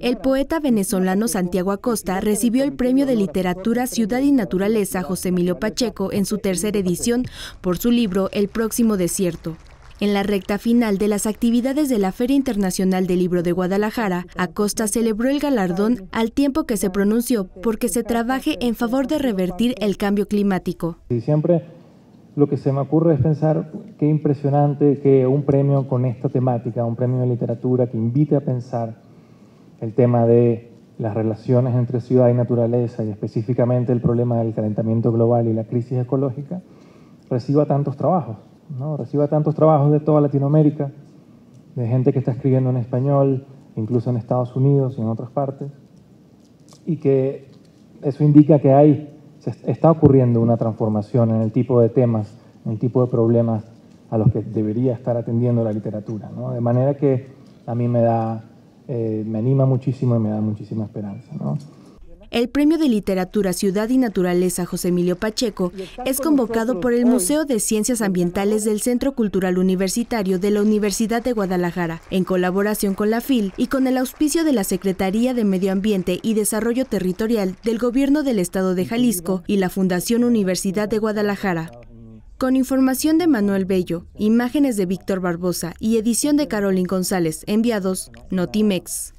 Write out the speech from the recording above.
El poeta venezolano Santiago Acosta recibió el Premio de Literatura Ciudad y Naturaleza José Emilio Pacheco en su tercera edición por su libro El próximo desierto. En la recta final de las actividades de la Feria Internacional del Libro de Guadalajara, Acosta celebró el galardón al tiempo que se pronunció porque se trabaje en favor de revertir el cambio climático. Siempre lo que se me ocurre es pensar qué impresionante que un premio con esta temática, un premio de literatura que invite a pensar el tema de las relaciones entre ciudad y naturaleza y específicamente el problema del calentamiento global y la crisis ecológica, reciba tantos trabajos. ¿no? reciba tantos trabajos de toda Latinoamérica, de gente que está escribiendo en español, incluso en Estados Unidos y en otras partes, y que eso indica que hay, está ocurriendo una transformación en el tipo de temas, en el tipo de problemas a los que debería estar atendiendo la literatura. ¿no? De manera que a mí me da, eh, me anima muchísimo y me da muchísima esperanza. ¿no? El Premio de Literatura Ciudad y Naturaleza José Emilio Pacheco es convocado por el Museo de Ciencias Ambientales del Centro Cultural Universitario de la Universidad de Guadalajara, en colaboración con la FIL y con el auspicio de la Secretaría de Medio Ambiente y Desarrollo Territorial del Gobierno del Estado de Jalisco y la Fundación Universidad de Guadalajara. Con información de Manuel Bello, imágenes de Víctor Barbosa y edición de Carolyn González, enviados Notimex.